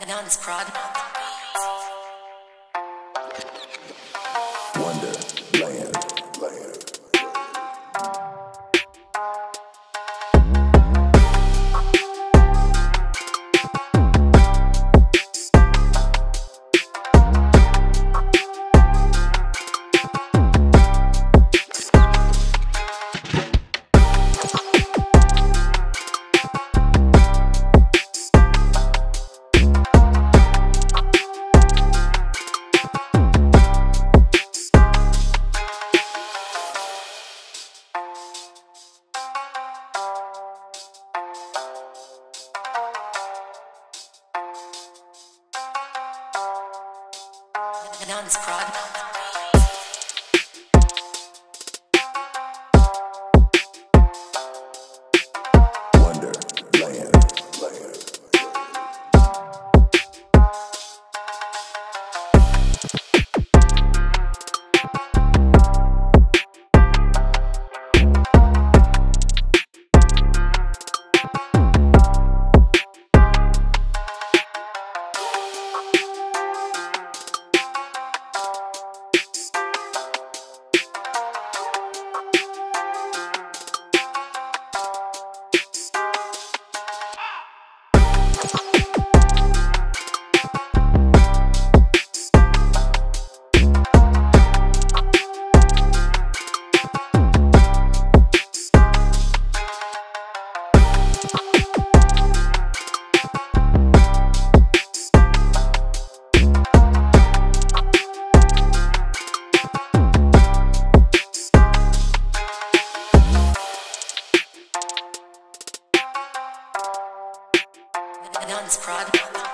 Anonymous Prod. Anonymous Prod. Anonymous Prod.